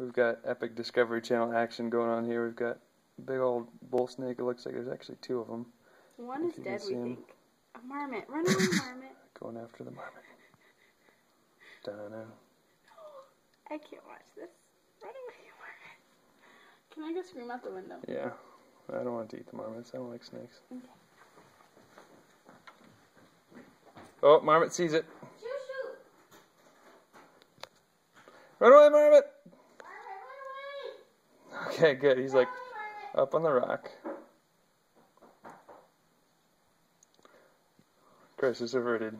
We've got epic Discovery Channel action going on here. We've got big old bull snake. It looks like there's actually two of them. One is dead, we think. A marmot. Run away, marmot. Going after the marmot. Dun-dun. I can't watch this. Run away, marmot. Can I go scream out the window? Yeah. I don't want to eat the marmots. I don't like snakes. Okay. Oh, marmot sees it. Shoo shoo! Run away, marmot! Okay, good. He's like up on the rock. Crisis averted.